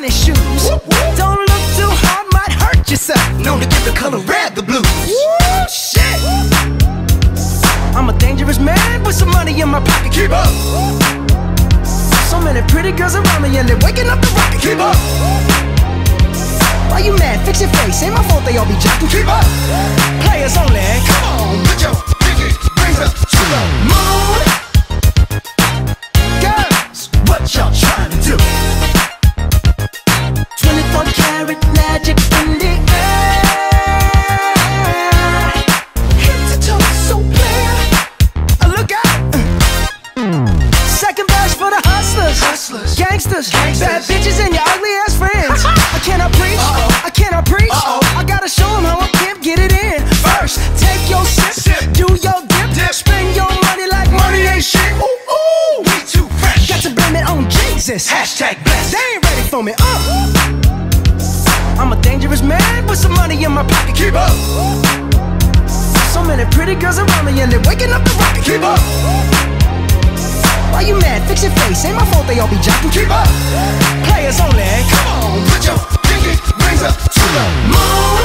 running shoes. Don't look too hard, might hurt yourself. Known to give the color red the blues. Woo, shit. I'm a dangerous man with some money in my pocket. Keep up. So many pretty girls around me and they're waking up the rocket. Keep up. Why you mad? Fix your face. Ain't my fault they all be jocking. Keep up. Players only. Come on. Gangsters, Gangsters. bad bitches, and your ugly ass friends. I cannot preach, Uh-oh. I cannot preach. Uh-oh. I gotta show 'em how a pimp get it in. First, take your sip, Sip. do your dip, Dip. spend your money like money ain't shit. Ooh, ooh. We too fresh. Got to blame it on Jesus. Hashtag blessed. They ain't ready for me. Uh. I'm a dangerous man with some money in my pocket. Keep up. So many pretty girls around me and they're waking up the rocket. Keep up. Why you mad? Fix your face. Ain't my fault they all be jocking. Keep up. Players only. Come on, put your pinky rings up to the moon.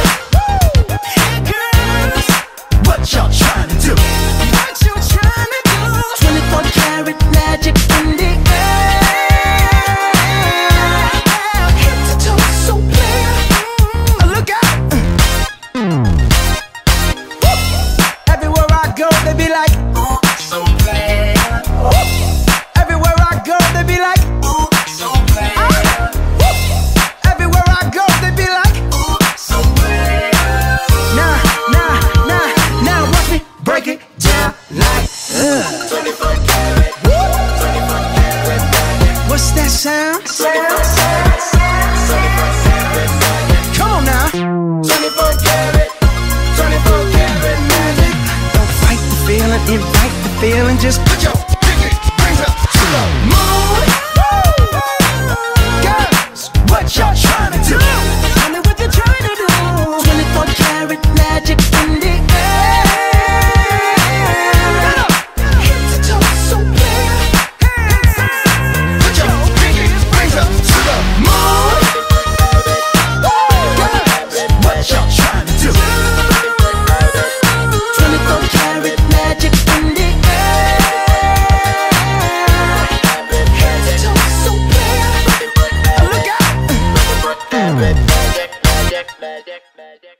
sound. Come on now. 24 karat, 24 karat magic. Don't fight the feeling, invite the feeling, just put your Let